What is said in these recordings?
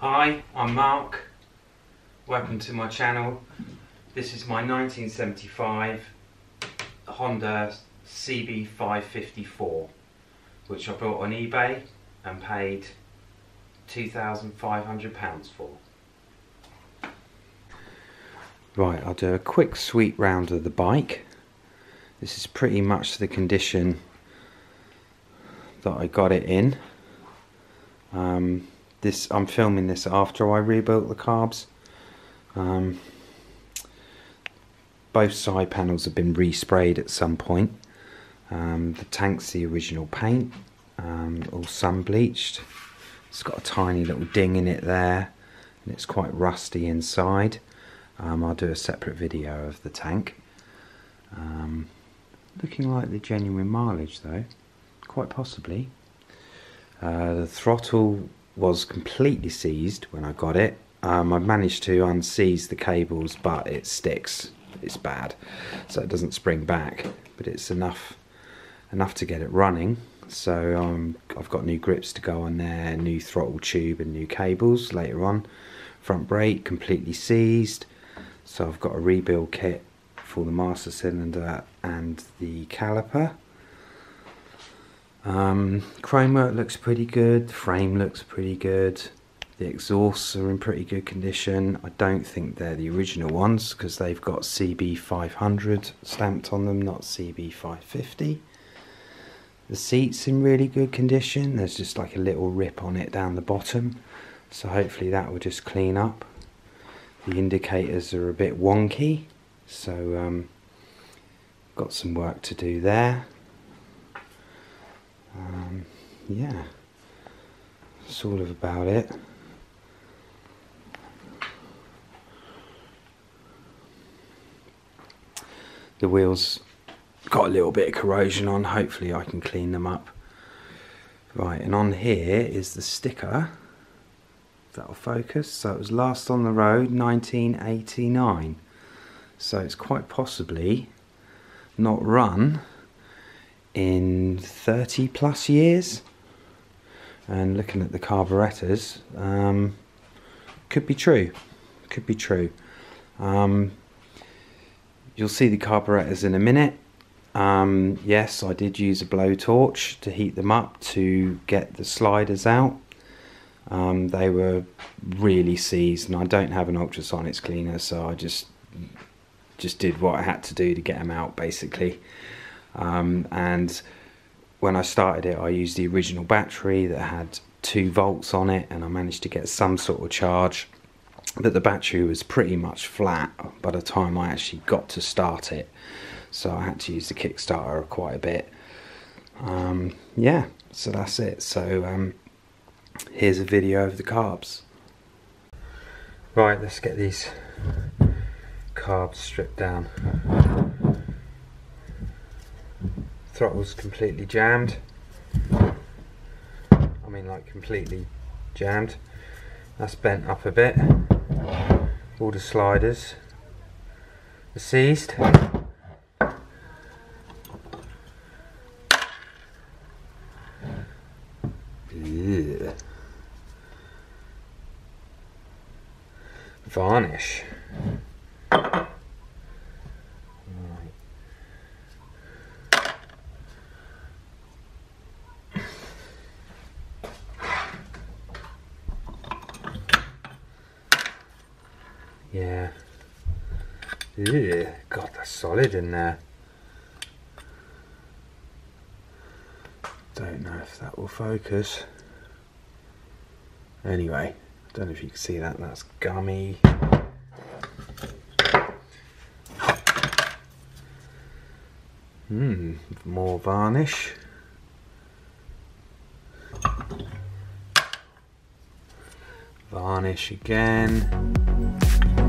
Hi, I'm Mark. Welcome to my channel. This is my 1975 Honda CB550 4 which I bought on eBay and paid £2,500 for. Right, I'll do a quick sweep round of the bike. This is pretty much the condition that I got it in. Um, this I'm filming this after I rebuilt the carbs. Um, both side panels have been resprayed at some point. Um, the tank's the original paint, um, all sun bleached. It's got a tiny little ding in it there, and it's quite rusty inside. Um, I'll do a separate video of the tank. Um, looking like the genuine mileage though, quite possibly. Uh, the throttle was completely seized when I got it. Um, I managed to unseize the cables, but it sticks. It's bad, so it doesn't spring back. But it's enough enough to get it running. So um, I've got new grips to go on there, new throttle tube, and new cables later on. Front brake completely seized. So I've got a rebuild kit for the master cylinder and the caliper. Um, chrome work looks pretty good, frame looks pretty good, the exhausts are in pretty good condition. I don't think they're the original ones because they've got CB500 stamped on them, not CB550. The seat's in really good condition, there's just like a little rip on it down the bottom, so hopefully that will just clean up. The indicators are a bit wonky, so um, got some work to do there. Um, yeah, sort of about it. The wheels got a little bit of corrosion on, hopefully I can clean them up. Right, and on here is the sticker. That'll focus. So it was last on the road 1989. So it's quite possibly not run in 30 plus years. And looking at the carburetors um, could be true could be true. Um, you'll see the carburetors in a minute. Um, yes I did use a blowtorch to heat them up to get the sliders out. Um, they were really seized and I don't have an ultrasonics cleaner so I just just did what I had to do to get them out basically um, and when I started it, I used the original battery that had two volts on it, and I managed to get some sort of charge. But the battery was pretty much flat by the time I actually got to start it, so I had to use the Kickstarter quite a bit. Um, yeah, so that's it. So um, here's a video of the carbs. Right, let's get these carbs stripped down throttle's completely jammed. I mean like completely jammed. That's bent up a bit. All the sliders are seized varnish in there. Don't know if that will focus. Anyway, I don't know if you can see that, that's gummy. Hmm, more varnish. Varnish again.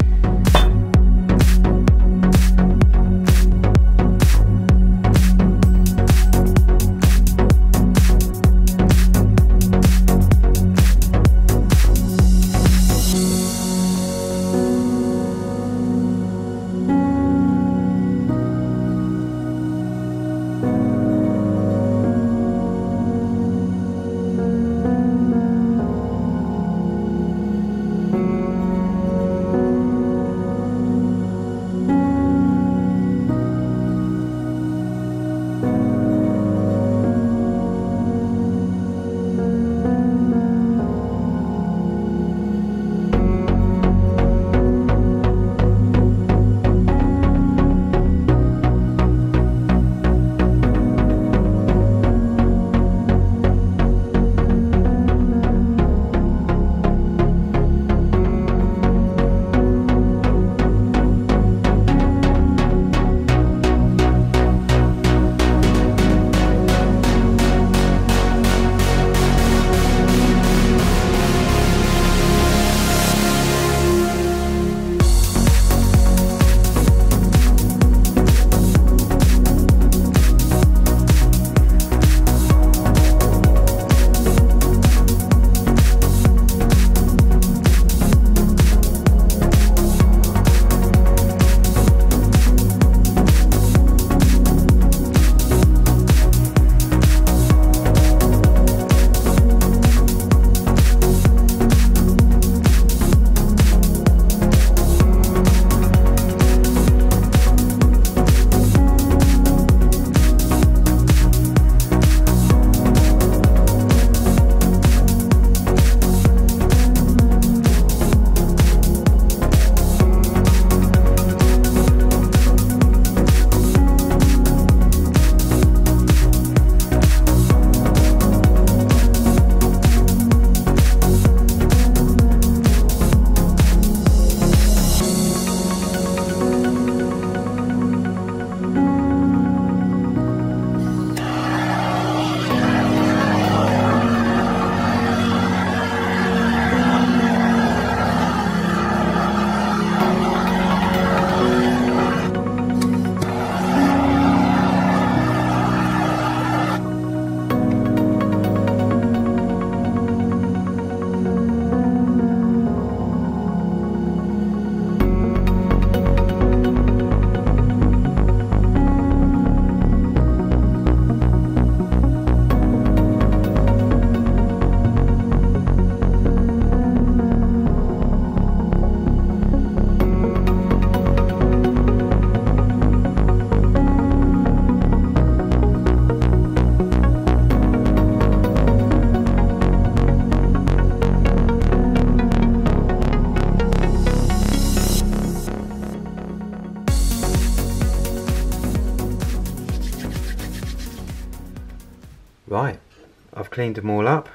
Cleaned them all up.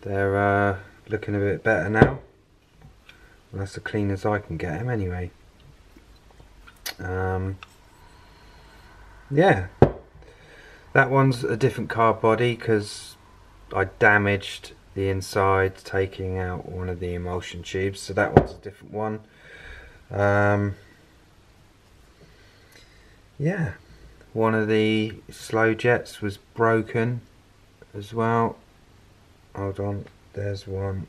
They're uh, looking a bit better now. Well, that's as clean as I can get them anyway. Um, yeah, that one's a different carb body because I damaged the inside taking out one of the emulsion tubes so that one's a different one um, yeah one of the slow jets was broken as well. Hold on there's one.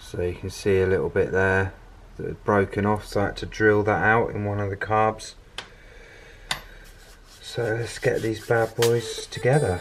So you can see a little bit there that had broken off so I had to drill that out in one of the carbs. So let's get these bad boys together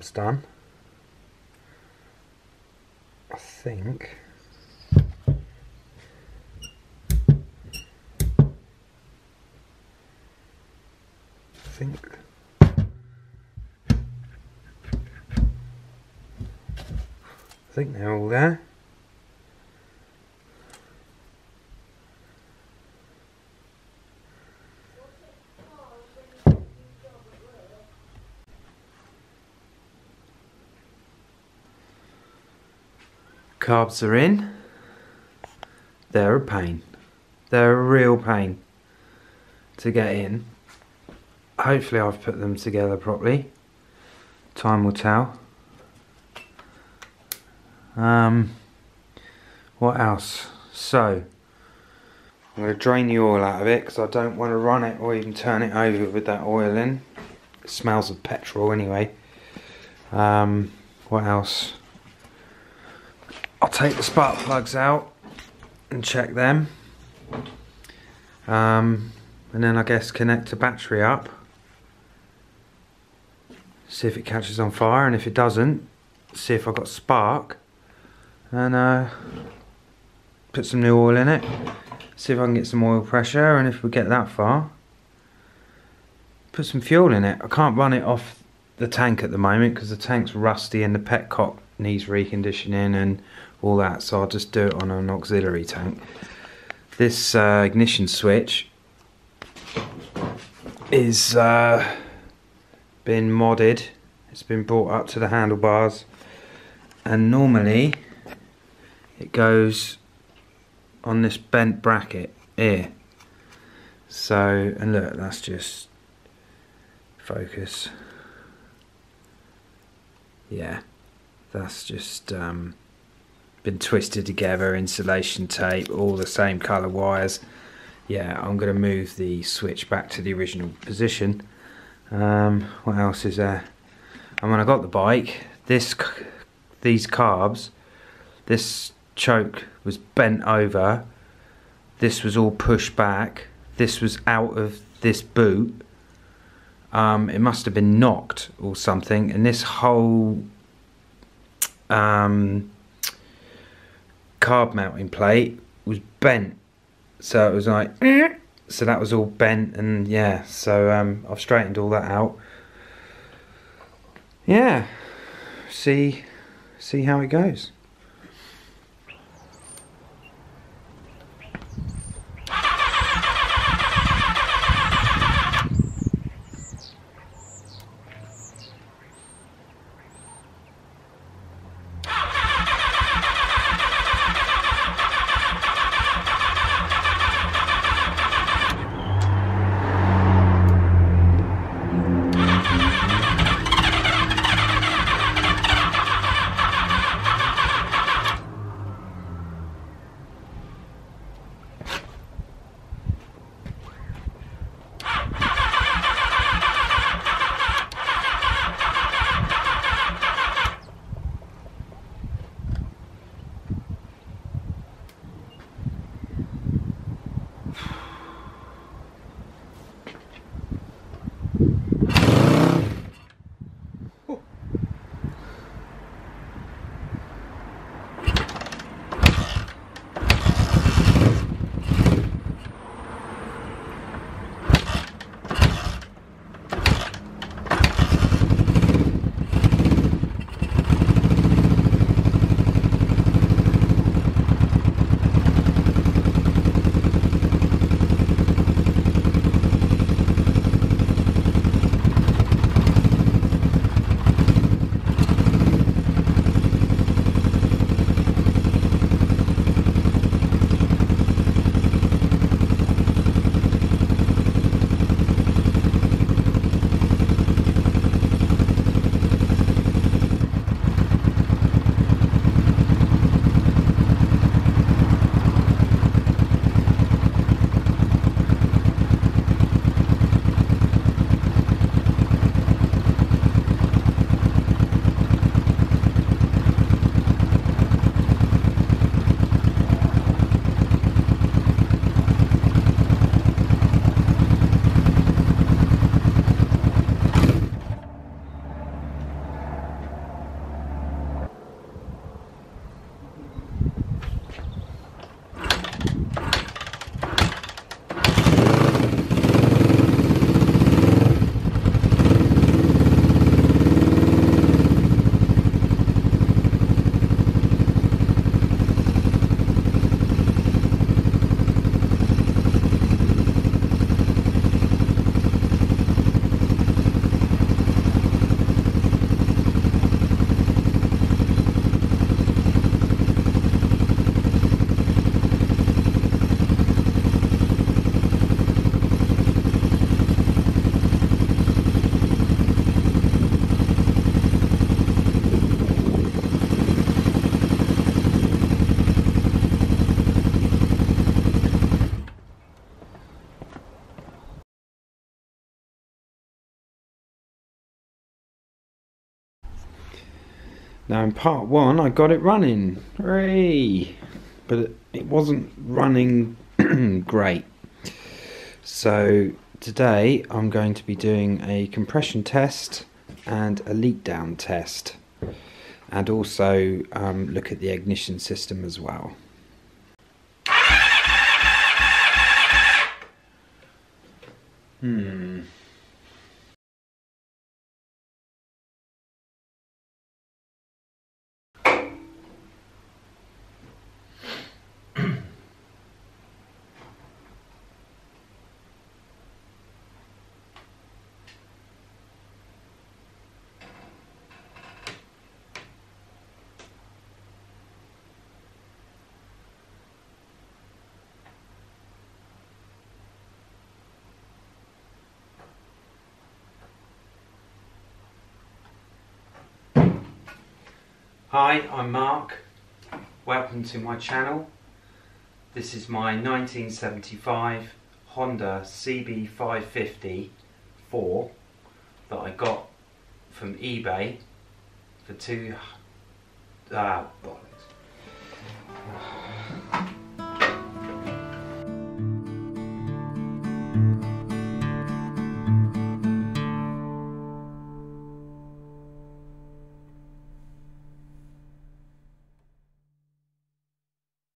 carbs done. I think. I think. I think they're all there. Carbs are in. They're a pain. They're a real pain to get in. Hopefully I've put them together properly. Time will tell. Um, what else? So, I'm going to drain the oil out of it because I don't want to run it or even turn it over with that oil in. It smells of petrol anyway. Um, what else? Take the spark plugs out and check them. Um, and then I guess connect the battery up. See if it catches on fire and if it doesn't, see if I've got spark. And uh, put some new oil in it. See if I can get some oil pressure and if we get that far, put some fuel in it. I can't run it off the tank at the moment because the tank's rusty and the petcock needs reconditioning and all that so I'll just do it on an auxiliary tank. This uh, ignition switch is uh, been modded. It's been brought up to the handlebars. And normally it goes on this bent bracket here. So and look that's just focus. Yeah that's just um, been twisted together insulation tape all the same color wires. Yeah I'm gonna move the switch back to the original position. Um, what else is there? And when I got the bike. This these carbs this choke was bent over. This was all pushed back. This was out of this boot. Um, it must have been knocked or something and this whole um, carb mounting plate was bent. So it was like so that was all bent and yeah so um, I've straightened all that out. Yeah. See see how it goes Now in part one I got it running, hooray! But it, wasn't running great. So today I'm going to be doing a compression test and a leak down test and also um, look at the ignition system as well. Hmm. Hi, I'm Mark. Welcome to my channel. This is my 1975 Honda CB550 4 that I got from eBay for two... Ah.